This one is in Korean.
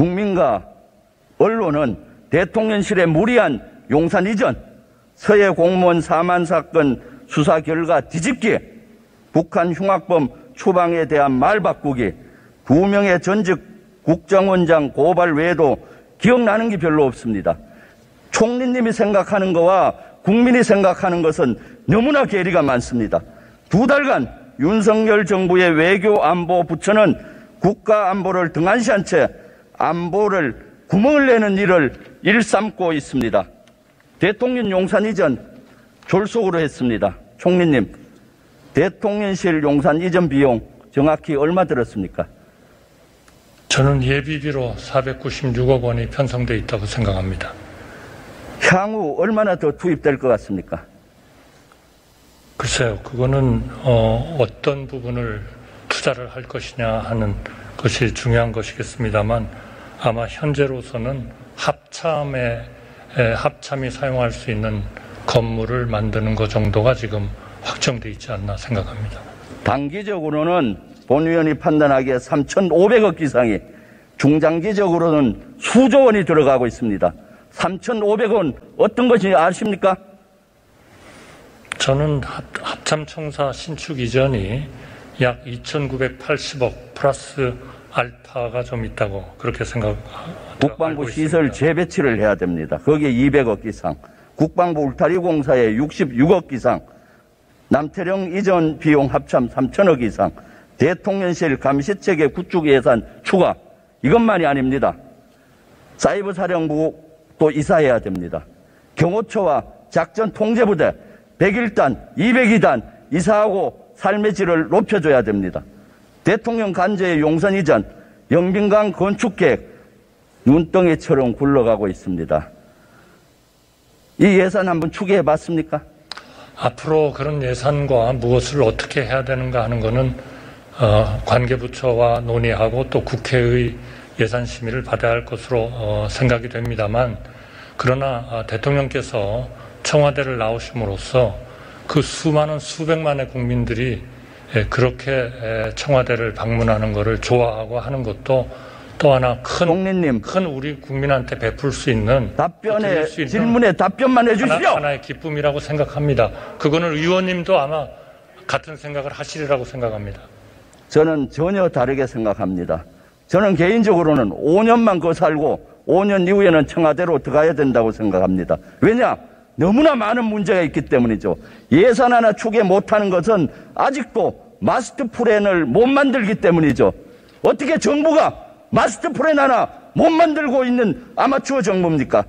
국민과 언론은 대통령실의 무리한 용산 이전, 서해 공무원 사만 사건 수사 결과 뒤집기, 북한 흉악범 추방에 대한 말 바꾸기, 두 명의 전직 국정원장 고발 외에도 기억나는 게 별로 없습니다. 총리님이 생각하는 거와 국민이 생각하는 것은 너무나 괴리가 많습니다. 두 달간 윤석열 정부의 외교 안보 부처는 국가 안보를 등한시한 채 안보를 구멍을 내는 일을 일삼고 있습니다. 대통령 용산 이전 졸속으로 했습니다. 총리님, 대통령실 용산 이전 비용 정확히 얼마 들었습니까? 저는 예비비로 496억 원이 편성돼 있다고 생각합니다. 향후 얼마나 더 투입될 것 같습니까? 글쎄요, 그거는 어, 어떤 부분을 투자를 할 것이냐 하는 것이 중요한 것이겠습니다만 아마 현재로서는 합참에 에, 합참이 사용할 수 있는 건물을 만드는 것 정도가 지금 확정돼 있지 않나 생각합니다. 단기적으로는 본 위원이 판단하기에 3,500억 이상이 중장기적으로는 수조 원이 들어가고 있습니다. 3,500원 어떤 것인지 아십니까? 저는 합, 합참청사 신축 이전이 약 2,980억 플러스 알파가 좀 있다고 그렇게 생각. 국방부 시설 재배치를 해야 됩니다. 거기에 200억 이상, 국방부 울타리 공사에 66억 이상, 남태령 이전 비용 합참 3천억 이상, 대통령실 감시체계 구축 예산 추가 이것만이 아닙니다. 사이버 사령부도 이사해야 됩니다. 경호처와 작전 통제부대 101단, 202단 이사하고 삶의 질을 높여줘야 됩니다. 대통령 간제의 용산 이전, 영빈강 건축계획 눈덩이처럼 굴러가고 있습니다. 이 예산 한번 추계해 봤습니까? 앞으로 그런 예산과 무엇을 어떻게 해야 되는가 하는 것은 어, 관계부처와 논의하고 또 국회의 예산 심의를 받아야 할 것으로 어, 생각이 됩니다만 그러나 어, 대통령께서 청와대를 나오심으로써 그 수많은 수백만의 국민들이 예, 그렇게 에, 청와대를 방문하는 것을 좋아하고 하는 것도 또 하나 큰, 총리님. 큰 우리 국민한테 베풀 수 있는 답변에 수 있는 질문에 답변만 해주십시오. 하나, 하나 의 기쁨이라고 생각합니다. 그거는 의원님도 아마 같은 생각을 하시리라고 생각합니다. 저는 전혀 다르게 생각합니다. 저는 개인적으로는 5년만 더 살고 5년 이후에는 청와대로 들어가야 된다고 생각합니다. 왜냐? 너무나 많은 문제가 있기 때문이죠. 예산 하나 추계 못하는 것은 아직도 마스터 플랜을 못 만들기 때문이죠. 어떻게 정부가 마스터 플랜 하나 못 만들고 있는 아마추어 정부입니까?